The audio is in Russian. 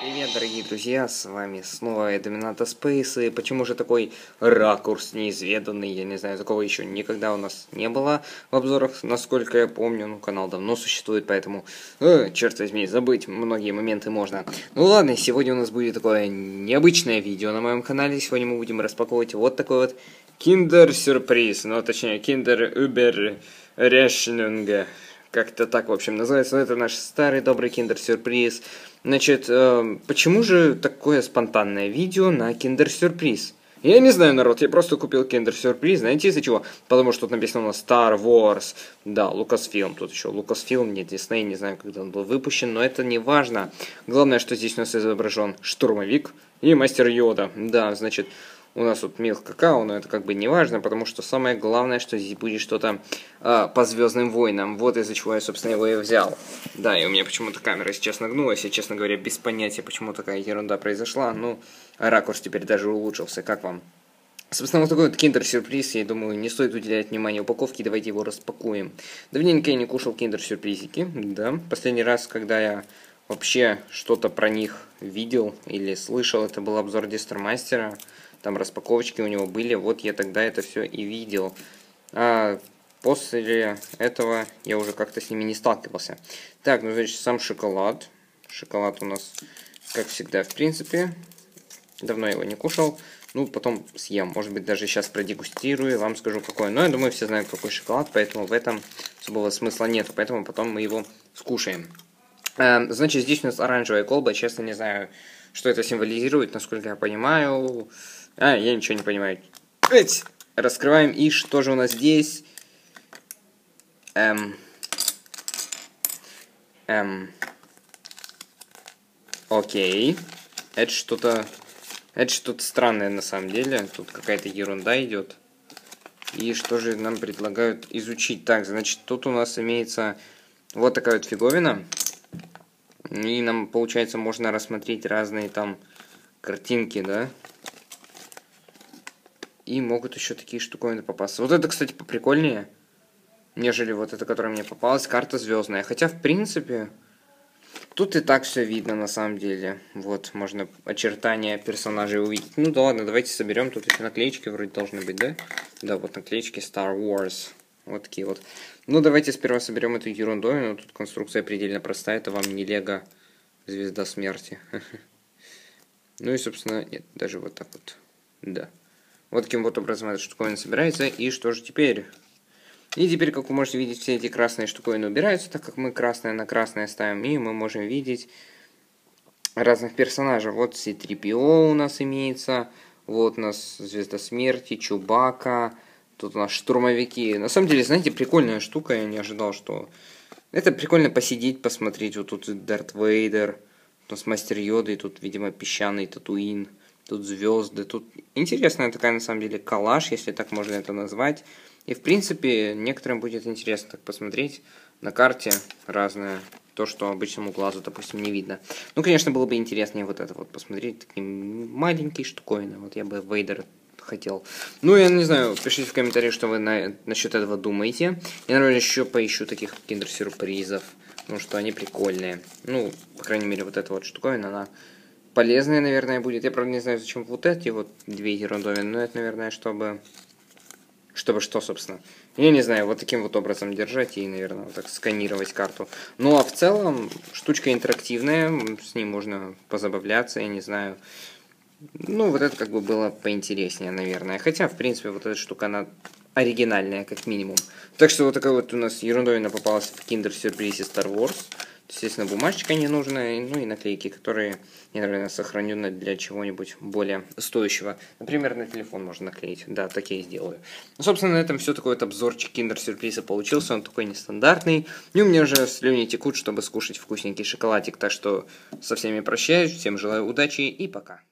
Привет, дорогие друзья, с вами снова Домината Space, и почему же такой ракурс неизведанный, я не знаю, такого еще никогда у нас не было в обзорах, насколько я помню, ну, канал давно существует, поэтому, э, черт возьми, забыть многие моменты можно. Ну ладно, сегодня у нас будет такое необычное видео на моем канале, сегодня мы будем распаковывать вот такой вот киндер-сюрприз, ну, точнее, киндер-убер-решнунга, как-то так, в общем, называется. Это наш старый добрый киндер-сюрприз. Значит, э, почему же такое спонтанное видео на киндер-сюрприз? Я не знаю, народ, я просто купил киндер-сюрприз, знаете из-за чего? Потому что тут написано Star Wars, да, Lucasfilm, тут еще Lucasfilm, не Disney, не знаю, когда он был выпущен, но это не важно. Главное, что здесь у нас изображен штурмовик и мастер Йода, да, значит, у нас тут милк какао, но это как бы не важно, потому что самое главное, что здесь будет что-то э, по Звездным войнам. Вот из-за чего я, собственно, его и взял. Да, и у меня почему-то камера сейчас нагнулась, и, честно говоря, без понятия, почему такая ерунда произошла. Ну, ракурс теперь даже улучшился. Как вам? Собственно, вот такой вот киндер-сюрприз, я думаю, не стоит уделять внимание упаковке, давайте его распакуем. Давненько я не кушал киндер-сюрпризики, да. Последний раз, когда я вообще что-то про них видел или слышал, это был обзор Дистермастера там распаковочки у него были, вот я тогда это все и видел. А после этого я уже как-то с ними не сталкивался. Так, ну значит, сам шоколад. Шоколад у нас, как всегда, в принципе. Давно его не кушал. Ну, потом съем. Может быть, даже сейчас продегустирую и вам скажу, какой. Но я думаю, все знают, какой шоколад, поэтому в этом особого смысла нет. Поэтому потом мы его скушаем. А, значит, здесь у нас оранжевая колба. Честно, не знаю, что это символизирует, насколько я понимаю. А, я ничего не понимаю. Эть! Раскрываем. И что же у нас здесь? Эм. Эм. Окей. Это что-то... Это что-то странное на самом деле. Тут какая-то ерунда идет. И что же нам предлагают изучить? Так, значит, тут у нас имеется вот такая вот фиговина. И нам, получается, можно рассмотреть разные там картинки, да? И могут еще такие штуковины попасться. Вот это, кстати, поприкольнее, нежели вот это, которая мне попалась. Карта звездная. Хотя, в принципе, тут и так все видно на самом деле. Вот, можно очертания персонажей увидеть. Ну да ладно, давайте соберем. Тут еще наклеечки вроде должны быть, да? Да, вот наклеечки Star Wars. Вот такие вот. Ну, давайте сперва соберем эту ерунду. Но тут конструкция предельно простая. Это вам не Лего Звезда Смерти. Ну и, собственно, нет, даже вот так вот. Да. Вот таким вот образом эта штуковина собирается. И что же теперь? И теперь, как вы можете видеть, все эти красные штуковины убираются, так как мы красное на красное ставим. И мы можем видеть разных персонажей. Вот C-3PO у нас имеется. Вот у нас Звезда Смерти, Чубака. Тут у нас штурмовики. На самом деле, знаете, прикольная штука. Я не ожидал, что... Это прикольно посидеть, посмотреть. Вот тут Дарт Вейдер. У нас Мастер Йода. И тут, видимо, песчаный Татуин тут звезды, тут интересная такая на самом деле коллаж, если так можно это назвать. И в принципе некоторым будет интересно так посмотреть на карте разное, то, что обычному глазу, допустим, не видно. Ну, конечно, было бы интереснее вот это вот посмотреть, такие маленькие штуковины. Вот я бы Вейдер хотел. Ну, я не знаю, пишите в комментариях, что вы на, насчет этого думаете. Я, наверное, еще поищу таких киндер-сюрпризов, потому что они прикольные. Ну, по крайней мере, вот эта вот штуковина, она полезная, наверное, будет. Я, правда, не знаю, зачем вот эти вот две ерундовины, но это, наверное, чтобы... Чтобы что, собственно? Я не знаю, вот таким вот образом держать и, наверное, вот так сканировать карту. Ну, а в целом, штучка интерактивная, с ней можно позабавляться, я не знаю. Ну, вот это как бы было поинтереснее, наверное. Хотя, в принципе, вот эта штука, она оригинальная, как минимум. Так что вот такая вот у нас ерундовина попалась в киндер-сюрпризе Star Wars. Естественно, бумажечка не нужная, ну и наклейки, которые я, наверное, сохраню для чего-нибудь более стоящего. Например, на телефон можно наклеить. Да, так я и сделаю. Ну, собственно, на этом все. Такой вот обзорчик киндер-сюрприза получился. Он такой нестандартный. И у меня уже слюни текут, чтобы скушать вкусненький шоколадик. Так что со всеми прощаюсь, всем желаю удачи и пока.